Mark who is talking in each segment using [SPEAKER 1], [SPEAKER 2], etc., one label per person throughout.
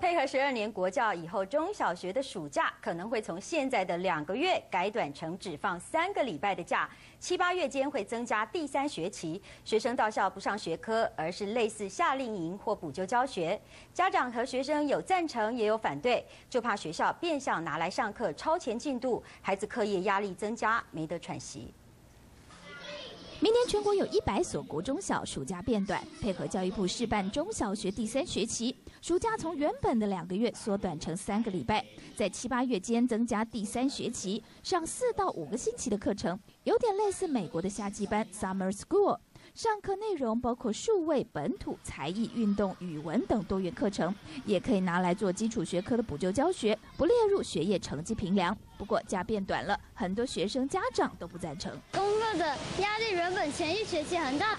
[SPEAKER 1] 配合十二年国教以后，中小学的暑假可能会从现在的两个月改短成只放三个礼拜的假，七八月间会增加第三学期，学生到校不上学科，而是类似夏令营或补救教学。家长和学生有赞成也有反对，就怕学校变相拿来上课超前进度，孩子课业压力增加，没得喘息。
[SPEAKER 2] 明年全国有一百所国中小暑假变短，配合教育部试办中小学第三学期，暑假从原本的两个月缩短成三个礼拜，在七八月间增加第三学期，上四到五个星期的课程，有点类似美国的夏季班 （Summer School）。上课内容包括数位、本土、才艺、运动、语文等多元课程，也可以拿来做基础学科的补救教学，不列入学业成绩评量。不过假变短了，很多学生家长都不赞成。
[SPEAKER 3] 功课的压力原本前一学期很大，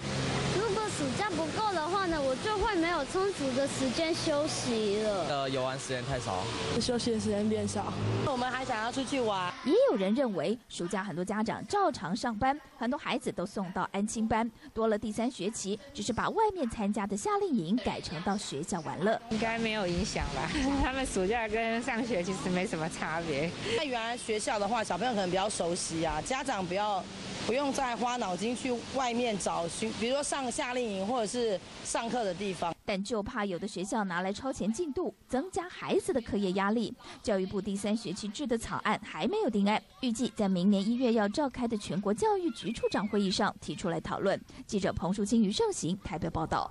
[SPEAKER 3] 如果暑假不够的话呢，我就会没有充足的时间休息了。
[SPEAKER 4] 呃，游玩时间太少，
[SPEAKER 5] 休息的时间变少。我们还想要出去玩。
[SPEAKER 2] 也有人认为，暑假很多家长照常上班，很多孩子都送到安亲班，多了第三学期，只是把外面参加的夏令营改成到学校玩乐。
[SPEAKER 6] 应该没有影响吧？他们暑假跟上学其实没什么差别。
[SPEAKER 5] 那原来学校的话，小朋友可能比较熟悉啊，家长不要不用再花脑筋去外面找寻，比如说上夏令营或者是上课的地方。
[SPEAKER 2] 但就怕有的学校拿来超前进度，增加孩子的课业压力。教育部第三学期制的草案还没有定案，预计在明年一月要召开的全国教育局处长会议上提出来讨论。记者彭淑清、余胜行台北报道。